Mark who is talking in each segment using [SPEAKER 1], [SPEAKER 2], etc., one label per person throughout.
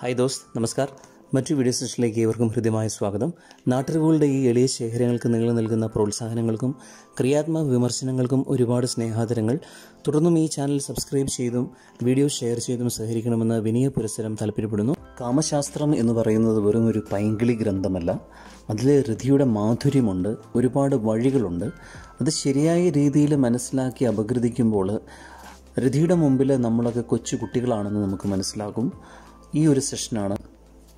[SPEAKER 1] Hi those നമസ്കാർ. മറ്റു video സെഷനിലേക്ക് ഏവർക്കും ഹൃദ്യമായ സ്വാഗതം. നാട്ടറിവുകളുടെ ഈ എളിയ ശേഖരങ്ങൾക്ക് നിങ്ങൾ നൽകുന്ന പ്രോത്സാഹനങ്ങൾക്കും ക്രിയാത്മക വിമർശനങ്ങൾക്കും ഒരുപാട് സ്നേഹാദരങ്ങൾ. തുടർന്നും ഈ ചാനൽ സബ്സ്ക്രൈബ് ചെയ്തും വീഡിയോ ഷെയർ ചെയ്തും സഹകരിക്കണമെന്ന് വിനയ പുരസരം താല്പര്യപ്പെടുന്നു. കാമശാസ്ത്രം എന്ന് പറയുന്നത് വെറും ഒരു പൈങ്കിളി ഗ്രന്ഥമല്ല. അതിൽ ഹൃതിയുടെ മാധുര്യമുണ്ട് ഒരുപാട് വഴികളുണ്ട്. അത് ശരിയായ രീതിയിൽ മനസ്സിലാക്കി അപഗ്രഥിക്കുമ്പോൾ രതിയുടെ മുമ്പിൽ നമ്മളൊക്കെ കൊച്ചു കുട്ടികളാണെന്ന് നമുക്ക് മനസ്സിലാകും. ഈ ഒരു സെഷനാണ്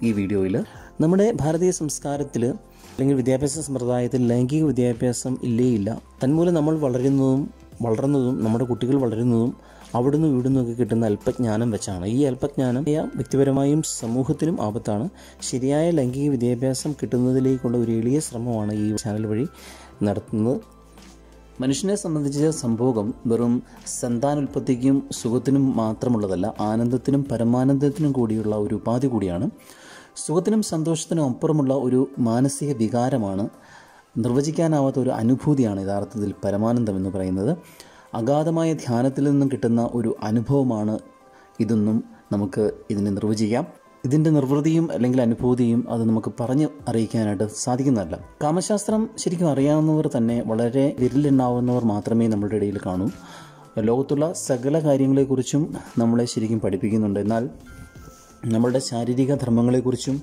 [SPEAKER 1] ഈ വീഡിയോയിൽ നമ്മുടെ ഭാരതീയ സംസ്കാരത്തിൽ അല്ലെങ്കിൽ വിദ്യാഭ്യാസ സമ്പ്രദായത്തിൽ ലൈംഗിക വിദ്യാഭ്യാസം ഇല്ലേയില്ല. ഇല്ല തന്മൂലം നമ്മൾ വളരുന്നതും വളർന്നതും നമ്മുടെ കുട്ടികൾ വളരുന്നതും അവിടുന്ന് ഇവിടുന്ന് ഒക്കെ കിട്ടുന്ന അല്പജ്ഞാനം വെച്ചാണ്. ഈ അല്പജ്ഞാനം വ്യക്തിപരമായും സമൂഹത്തിനും ആപത്താണ്. ശരിയായ ലൈംഗിക വിദ്യാഭ്യാസം കിട്ടുന്നതിലേക്കുള്ള ഒരു എളിയ ശ്രമമാണ് ഈ ചാനൽ വഴി നടത്തുന്നത്. മനുഷ്യനെ സംബന്ധിച്ച സംഭോഗം വെറും സന്താനോൽപത്തിക്കും സുഖത്തിനും മാത്രമുള്ളതല്ല ആനന്ദത്തിനും പരമാനന്ദത്തിനും കൂടിയുള്ള ഒരു ഉപാധി കൂടിയാണ്. സുഖത്തിനും സന്തോഷത്തിനും അപ്പുറമുള്ള ഒരു മാനസിക വികാരമാണ് നിർവചിക്കാനാവാത്ത ഒരു അനുഭൂതിയാണ് യഥാർത്ഥത്തിൽ പരമാനന്ദം എന്ന് പറയുന്നത്. അഗാധമായ ധ്യാനത്തിൽ നിന്നും കിട്ടുന്ന ഒരു അനുഭവമാണ് ഇതെന്നും നമുക്ക് ഇതിനെ നിർവചിക്കാം. ഇതിന്റെ നിർവൃതിയും അല്ലെങ്കിൽ അനുഭൂതിയും അത് നമുക്ക് പറഞ്ഞ് അറിയിക്കാനായിട്ട് സാധിക്കുന്നതല്ല. കാമശാസ്ത്രം ശരിക്കും അറിയാവുന്നവർ തന്നെ വളരെ വിരലെണ്ണാവുന്നവർ മാത്രമേ നമ്മുടെ ഇടയിൽ കാണൂ. ലോകത്തുള്ള സകല കാര്യങ്ങളെക്കുറിച്ചും നമ്മളെ ശരിക്കും പഠിപ്പിക്കുന്നുണ്ട്. എന്നാൽ നമ്മളുടെ ശാരീരിക ധർമ്മങ്ങളെക്കുറിച്ചും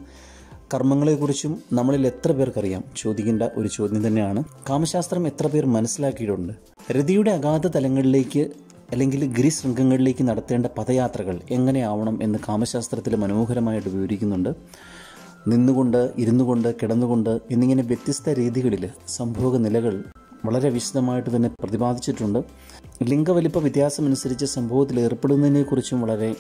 [SPEAKER 1] കർമ്മങ്ങളെക്കുറിച്ചും നമ്മളിൽ എത്ര പേർക്കറിയാം? ചോദിക്കേണ്ട ഒരു ചോദ്യം തന്നെയാണ്. കാമശാസ്ത്രം എത്ര പേർ മനസ്സിലാക്കിയിട്ടുണ്ട്? രതിയുടെ അഗാധ തലങ്ങളിലേക്ക് അല്ലെങ്കിൽ ഗ്രീസ് ഗിരിശൃംഗങ്ങളിലേക്ക് നടത്തേണ്ട പദയാത്രകൾ എങ്ങനെയാവണം എന്ന് കാമശാസ്ത്രത്തിൽ മനോഹരമായിട്ട് വിവരിക്കുന്നുണ്ട്. നിന്നുകൊണ്ട് ഇരുന്നുകൊണ്ട് കിടന്നുകൊണ്ട് എന്നിങ്ങനെ വ്യത്യസ്ത രീതികളിൽ സംഭോഗ നിലകൾ വളരെ വിശദമായിട്ട് തന്നെ പ്രതിപാദിച്ചിട്ടുണ്ട്. ലിംഗവലിപ്പ വ്യത്യാസമനുസരിച്ച് സംഭവത്തിൽ ഏർപ്പെടുന്നതിനെക്കുറിച്ചും വളരെ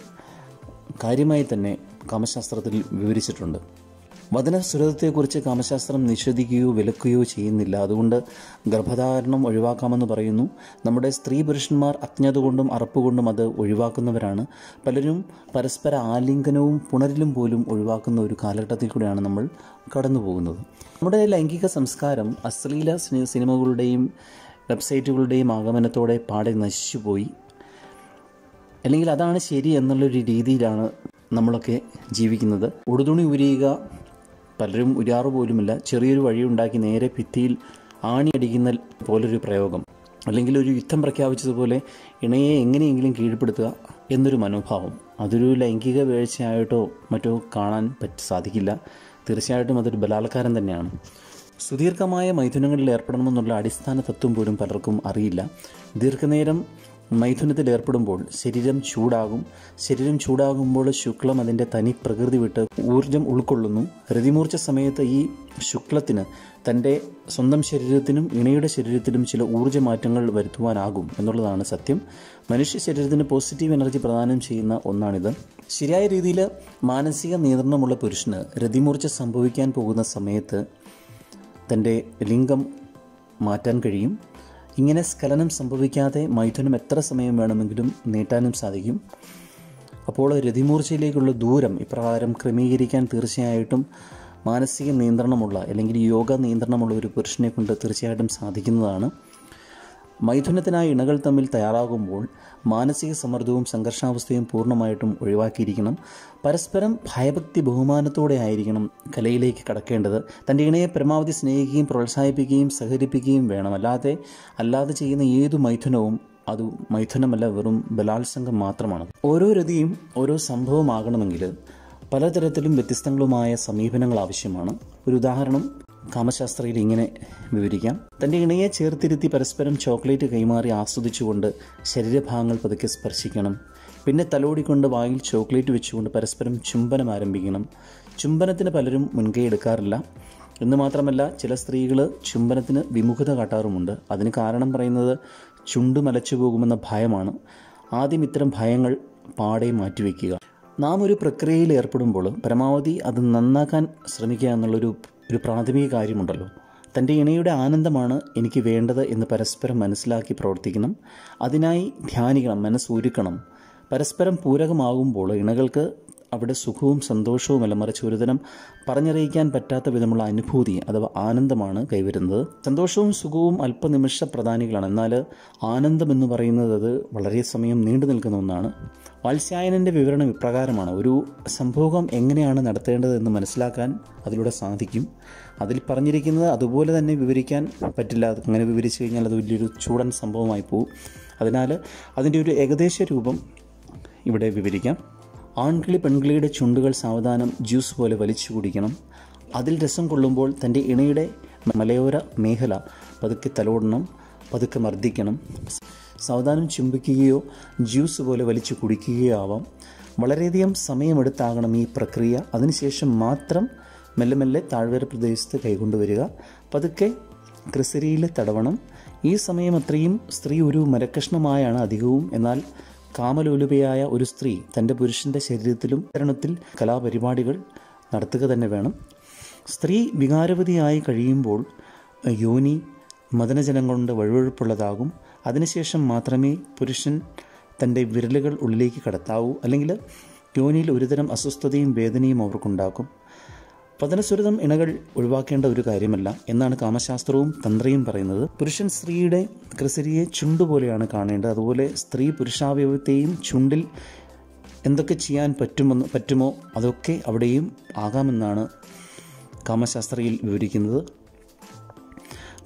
[SPEAKER 1] കാര്യമായി തന്നെ കാമശാസ്ത്രത്തിൽ വിവരിച്ചിട്ടുണ്ട്. വചനസുരതത്തെക്കുറിച്ച് കാമശാസ്ത്രം നിഷേധിക്കുകയോ വിലക്കുകയോ ചെയ്യുന്നില്ല. അതുകൊണ്ട് ഗർഭധാരണം ഒഴിവാക്കാമെന്ന് പറയുന്നു. നമ്മുടെ സ്ത്രീ പുരുഷന്മാർ അജ്ഞത കൊണ്ടും അറപ്പുകൊണ്ടും അത് ഒഴിവാക്കുന്നവരാണ്. പലരും പരസ്പര ആലിംഗനവും പുണരിലും പോലും ഒഴിവാക്കുന്ന ഒരു കാലഘട്ടത്തിൽ കൂടെയാണ് നമ്മൾ കടന്നു പോകുന്നത് നമ്മുടെ ലൈംഗിക സംസ്കാരം അശ്ലീല സിനിമകളുടെയും വെബ്സൈറ്റുകളുടെയും ആഗമനത്തോടെ പാടെ നശിച്ചുപോയി. അല്ലെങ്കിൽ അതാണ് ശരി എന്നുള്ളൊരു രീതിയിലാണ് നമ്മളൊക്കെ ജീവിക്കുന്നത്. ഉടുതുണി ഉരിയുക പലരും ഉരാറു പോലുമില്ല. ചെറിയൊരു വഴിയുണ്ടാക്കി നേരെ ഭിത്തിയിൽ ആണിയടിക്കുന്ന പോലൊരു പ്രയോഗം. അല്ലെങ്കിൽ ഒരു യുദ്ധം പ്രഖ്യാപിച്ചതുപോലെ ഇണയെ എങ്ങനെയെങ്കിലും കീഴ്പ്പെടുത്തുക എന്നൊരു മനോഭാവം. അതൊരു ലൈംഗിക വീഴ്ചയായിട്ടോ മറ്റോ കാണാൻ പറ്റി സാധിക്കില്ല. തീർച്ചയായിട്ടും അതൊരു ബലാത്കാരം തന്നെയാണ്. സുദീർഘമായ മൈഥുനങ്ങളിൽ ഏർപ്പെടണമെന്നുള്ള അടിസ്ഥാന തത്വം പോലും പലർക്കും അറിയില്ല. ദീർഘനേരം മൈഥുനത്തിൽ ഏർപ്പെടുമ്പോൾ ശരീരം ചൂടാകും. ശരീരം ചൂടാകുമ്പോൾ ശുക്ലം അതിന്റെ തനി പ്രകൃതി വിട്ട് ഊർജം ഉൾക്കൊള്ളുന്നു. രതിമൂർച്ച സമയത്ത് ഈ ശുക്ലത്തിന് തന്റെ സ്വന്തം ശരീരത്തിനും ഇണയുടെ ശരീരത്തിനും ചില ഊർജ മാറ്റങ്ങൾ വരുത്തുവാനാകും എന്നുള്ളതാണ് സത്യം. മനുഷ്യ ശരീരത്തിന് പോസിറ്റീവ് എനർജി പ്രദാനം ചെയ്യുന്ന ഒന്നാണിത്. ശരിയായ രീതിയിൽ മാനസിക നിയന്ത്രണമുള്ള പുരുഷന് രതിമൂർച്ച സംഭവിക്കാൻ പോകുന്ന സമയത്ത് തന്റെ ലിംഗം മാറ്റാൻ കഴിയും. ഇങ്ങനെ സ്ഖലനം സംഭവിക്കാതെ മൈഥുനം എത്ര സമയം വേണമെങ്കിലും നീട്ടാനും സാധിക്കും. അപ്പോൾ രതിമൂർച്ചയിലേക്കുള്ള ദൂരം ഇപ്രകാരം ക്രമീകരിക്കാൻ തീർച്ചയായിട്ടും മാനസിക നിയന്ത്രണമുള്ള അല്ലെങ്കിൽ യോഗ നിയന്ത്രണമുള്ള ഒരു പുരുഷനെ കൊണ്ട് തീർച്ചയായിട്ടും സാധിക്കുന്നതാണ്. മൈഥുനത്തിനായി ഇണകൾ തമ്മിൽ തയ്യാറാകുമ്പോൾ മാനസിക സമ്മർദ്ദവും സംഘർഷാവസ്ഥയും പൂർണമായിട്ടും ഒഴിവാക്കിയിരിക്കണം. പരസ്പരം ഭയഭക്തി ബഹുമാനത്തോടെ ആയിരിക്കണം കലയിലേക്ക് കടക്കേണ്ടത്. തന്റെ ഇണയെ പരമാവധി സ്നേഹിക്കുകയും പ്രോത്സാഹിപ്പിക്കുകയും സഹകരിപ്പിക്കുകയും വേണം. അല്ലാതെ അല്ലാതെ ചെയ്യുന്ന ഏതു മൈഥുനവും അത് മൈഥുനമല്ല വെറും ബലാത്സംഗം മാത്രമാണ്. ഓരോ രതിയും ഓരോ സംഭവമാകണമെങ്കിൽ പലതരത്തിലും വ്യത്യസ്തങ്ങളുമായ സമീപനങ്ങൾ ആവശ്യമാണ്. ഒരു ഉദാഹരണം കാമശാസ്ത്രയിൽ ഇങ്ങനെ വിവരിക്കാം. തന്റെ ഇണയെ ചേർത്തിരുത്തി പരസ്പരം ചോക്ലേറ്റ് കൈമാറി ആസ്വദിച്ചുകൊണ്ട് ശരീരഭാഗങ്ങൾ പതുക്കെ സ്പർശിക്കണം. പിന്നെ തലോടിക്കൊണ്ട് വായിൽ ചോക്ലേറ്റ് വെച്ചുകൊണ്ട് പരസ്പരം ചുംബനം ആരംഭിക്കണം. ചുംബനത്തിന് പലരും മുൻകൈ എടുക്കാറില്ല. എന്ന് മാത്രമല്ല ചില സ്ത്രീകൾ ചുംബനത്തിന് വിമുഖത കാട്ടാറുമുണ്ട്. അതിന് കാരണം പറയുന്നത് ചുണ്ടു മലച്ചു പോകുമെന്ന ഭയമാണ്. ആദ്യം ഇത്തരം ഭയങ്ങൾ പാടെ മാറ്റിവെക്കുക. നാം ഒരു പ്രക്രിയയിൽ ഏർപ്പെടുമ്പോൾ പരമാവധി അത് നന്നാക്കാൻ ശ്രമിക്കുക എന്നുള്ളൊരു ഒരു പ്രാഥമിക കാര്യമുണ്ടല്ലോ. തന്റെ ഇണയുടെ ആനന്ദമാണ് എനിക്ക് വേണ്ടത് എന്ന് പരസ്പരം മനസ്സിലാക്കി പ്രവർത്തിക്കണം. അതിനായി ധ്യാനിക്കണം മനസ്സൊരുക്കണം. പരസ്പരം പൂരകമാകുമ്പോൾ ഇണകൾക്ക് അവിടെ സുഖവും സന്തോഷവുമല്ല. മറിച്ച് ഒരുതരം പറഞ്ഞറിയിക്കാൻ പറ്റാത്ത വിധമുള്ള അനുഭൂതി അഥവാ ആനന്ദമാണ് കൈവരുന്നത്. സന്തോഷവും സുഖവും അല്പനിമിഷ പ്രധാനികളാണ്. എന്നാൽ ആനന്ദം എന്ന് പറയുന്നത് അത് വളരെ സമയം നീണ്ടു നിൽക്കുന്ന ഒന്നാണ്. വാത്സ്യായനന്റെ വിവരണം ഇപ്രകാരമാണ്. ഒരു സംഭവം എങ്ങനെയാണ് നടത്തേണ്ടതെന്ന് മനസ്സിലാക്കാൻ അതിലൂടെ സാധിക്കും. അതിൽ പറഞ്ഞിരിക്കുന്നത് അതുപോലെ തന്നെ വിവരിക്കാൻ പറ്റില്ല. അങ്ങനെ വിവരിച്ചു കഴിഞ്ഞാൽ അത് വലിയൊരു ചൂടൻ സംഭവമായി പോകും അതിനാൽ അതിന്റെ ഒരു ഏകദേശ രൂപം ഇവിടെ വിവരിക്കാം. ആൺകിളി പെൺകിളിയുടെ ചുണ്ടുകൾ സാവധാനം ജ്യൂസ് പോലെ വലിച്ചു കുടിക്കണം. അതിൽ രസം കൊള്ളുമ്പോൾ തന്റെ ഇണയുടെ മലയോര മേഖല പതുക്കെ തലോടണം പതുക്കെ മർദ്ദിക്കണം. സാവധാനം ചുംബിക്കുകയോ ജ്യൂസ് പോലെ വലിച്ചു കുടിക്കുകയോ ആവാം. വളരെയധികം സമയമെടുത്താകണം ഈ പ്രക്രിയ. അതിനുശേഷം മാത്രം മെല്ലെ മെല്ലെ താഴ്വര പ്രദേശത്ത് കൈകൊണ്ടുവരിക. പതുക്കെ ക്രിസരിയിൽ തടവണം. ഈ സമയം അത്രയും സ്ത്രീ ഒരു മരക്കഷ്ണമായാണ് അധികവും. എന്നാൽ കാമലോലുപയായ ഒരു സ്ത്രീ തന്റെ പുരുഷന്റെ ശരീരത്തിലും ചരണത്തിൽ കലാപരിപാടികൾ നടത്തുക തന്നെ വേണം. സ്ത്രീ വികാരവതിയായി കഴിയുമ്പോൾ യോനി മദനജനം കൊണ്ട് വഴുവഴുപ്പുള്ളതാകും. അതിനുശേഷം മാത്രമേ പുരുഷൻ തന്റെ വിരലുകൾ ഉള്ളിലേക്ക് കടത്താവൂ. അല്ലെങ്കിൽ യോനിയിൽ ഒരുതരം അസ്വസ്ഥതയും വേദനയും അവർക്കുണ്ടാക്കും. പതനസുരതം ഇണകൾ ഒഴിവാക്കേണ്ട ഒരു കാര്യമല്ല എന്നാണ് കാമശാസ്ത്രവും തന്ത്രയും പറയുന്നത്. പുരുഷൻ സ്ത്രീയുടെ ക്രിസരിയെ ചുണ്ടുപോലെയാണ് കാണേണ്ടത്. അതുപോലെ സ്ത്രീ പുരുഷാവയവത്തെയും ചുണ്ടിൽ എന്തൊക്കെ ചെയ്യാൻ പറ്റുമെന്ന് പറ്റുമോ അതൊക്കെ അവിടെയും ആകാമെന്നാണ് കാമശാസ്ത്രയിൽ വിവരിക്കുന്നത്.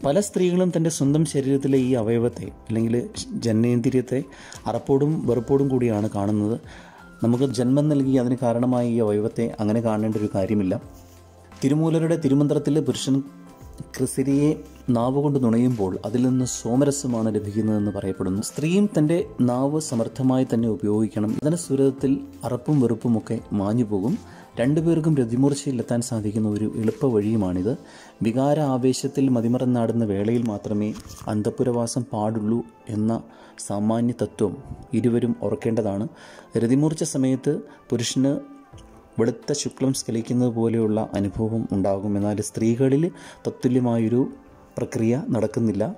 [SPEAKER 1] പല സ്ത്രീകളും തന്റെ സ്വന്തം ശരീരത്തിലെ ഈ അവയവത്തെ അല്ലെങ്കിൽ ജനനേന്ദ്രിയത്തെ അറപ്പോടും വെറുപ്പോടും കൂടിയാണ് കാണുന്നത്. നമുക്ക് ജന്മം നൽകി അതിന് കാരണമായ ഈ അവയവത്തെ അങ്ങനെ കാണേണ്ട ഒരു കാര്യമില്ല. തിരുമൂലരുടെ തിരുമന്ത്രത്തിൽ പുരുഷൻ ക്രിസിരിയെ നാവ് കൊണ്ട് നുണയുമ്പോൾ അതിൽ നിന്ന് സോമരസമാണ് ലഭിക്കുന്നതെന്ന് പറയപ്പെടുന്നു. സ്ത്രീയും തന്റെ നാവ് സമർത്ഥമായി തന്നെ ഉപയോഗിക്കണം. ഇതിന് സുരതത്തിൽ അറപ്പും വെറുപ്പുമൊക്കെ മാഞ്ഞു പോകും. രണ്ടുപേർക്കും രതിമൂർച്ചയിലെത്താൻ സാധിക്കുന്ന ഒരു എളുപ്പ വഴിയുമാണിത്. വികാര ആവേശത്തിൽ മതിമറന്നാടുന്ന വേളയിൽ മാത്രമേ അന്തപുരവാസം പാടുള്ളൂ എന്ന സാമാന്യ തത്വം ഇരുവരും ഓർക്കേണ്ടതാണ്. രതിമൂർച്ച സമയത്ത് പുരുഷന് വെളുത്ത ശുക്ലം സ്കലിക്കുന്നത് പോലെയുള്ള അനുഭവം ഉണ്ടാകും. എന്നാൽ സ്ത്രീകളിൽ തത്തുല്യമായൊരു പ്രക്രിയ നടക്കുന്നില്ല.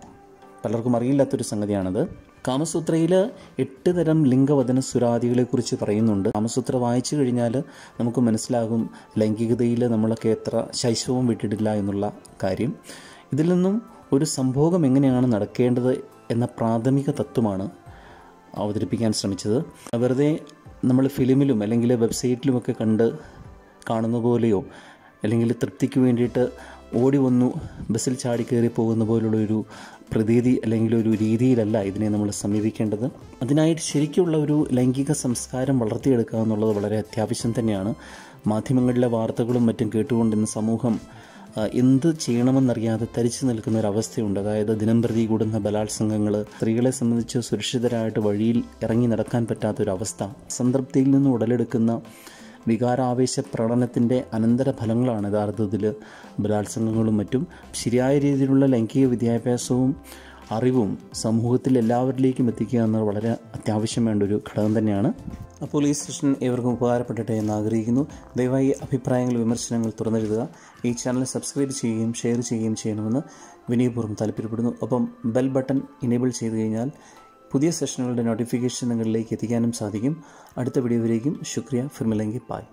[SPEAKER 1] പലർക്കും അറിയില്ലാത്തൊരു സംഗതിയാണത്. കാമസൂത്രയിൽ എട്ട് തരം ലിംഗവചന സുരാദികളെക്കുറിച്ച് പറയുന്നുണ്ട്. കാമസൂത്ര വായിച്ചു കഴിഞ്ഞാൽ നമുക്ക് മനസ്സിലാകും ലൈംഗികതയിൽ നമ്മളൊക്കെ എത്ര ശൈശവം വിട്ടിട്ടില്ല എന്നുള്ള കാര്യം. ഇതിൽ നിന്നും ഒരു സംഭോഗം എങ്ങനെയാണ് നടക്കേണ്ടത് എന്ന പ്രാഥമിക തത്വമാണ് അവതരിപ്പിക്കാൻ ശ്രമിച്ചത്. വെറുതെ നമ്മൾ ഫിലിമിലും അല്ലെങ്കിൽ വെബ്സൈറ്റിലുമൊക്കെ കണ്ട് കാണുന്ന പോലെയോ അല്ലെങ്കിൽ തൃപ്തിക്ക് വേണ്ടിയിട്ട് ഓടി വന്നു ബസ്സിൽ ചാടി കയറി പോകുന്ന പോലുള്ള ഒരു പ്രതീതി അല്ലെങ്കിൽ ഒരു രീതിയിലല്ല ഇതിനെ നമ്മൾ സമീപിക്കേണ്ടത്. അതിനായിട്ട് ശരിക്കുള്ള ഒരു ലൈംഗിക സംസ്കാരം വളർത്തിയെടുക്കുക എന്നുള്ളത് വളരെ അത്യാവശ്യം തന്നെയാണ്. മാധ്യമങ്ങളിലെ വാർത്തകളും മറ്റും കേട്ടുകൊണ്ട് ഇന്ന് സമൂഹം എന്ത് ചെയ്യണമെന്നറിയാതെ തരിച്ചു നിൽക്കുന്ന ഒരു അവസ്ഥയുണ്ട്. അതായത് ദിനം പ്രതി കൂടുന്ന ബലാത്സംഗങ്ങൾ സ്ത്രീകളെ സംബന്ധിച്ച് സുരക്ഷിതരായിട്ട് വഴിയിൽ ഇറങ്ങി നടക്കാൻ പറ്റാത്ത ഒരു അവസ്ഥ സംതൃപ്തിയിൽ നിന്ന് ഉടലെടുക്കുന്ന വികാരാവേശ പ്രകടനത്തിന്റെ അനന്തര ഫലങ്ങളാണ് യഥാർത്ഥത്തിൽ ബലാത്സംഗങ്ങളും മറ്റും. ശരിയായ രീതിയിലുള്ള ലൈംഗിക വിദ്യാഭ്യാസവും അറിവും സമൂഹത്തിൽ എല്ലാവരിലേക്കും എത്തിക്കുക എന്നത് വളരെ അത്യാവശ്യം വേണ്ട ഒരു ഘടകം തന്നെയാണ്. അപ്പോൾ ഈ സെഷൻ ഏവർക്കും ഉപകാരപ്പെടട്ടെ എന്ന് ആഗ്രഹിക്കുന്നു. ദയവായി അഭിപ്രായങ്ങൾ വിമർശനങ്ങൾ തുറന്നെഴുതുക. ഈ ചാനൽ സബ്സ്ക്രൈബ് ചെയ്യുകയും ഷെയർ ചെയ്യുകയും ചെയ്യണമെന്ന് വിനയപൂർവം താല്പര്യപ്പെടുന്നു. ഒപ്പം ബെൽ ബട്ടൺ ഇനേബിൾ ചെയ്തു കഴിഞ്ഞാൽ പുതിയ സെഷനുകളുടെ നോട്ടിഫിക്കേഷൻ നിങ്ങളിലേക്ക് എത്തിക്കാനും സാധിക്കും. അടുത്ത വീഡിയോയിലേക്കും ശുക്രിയ. ഫിർമിലങ്കി. പായ്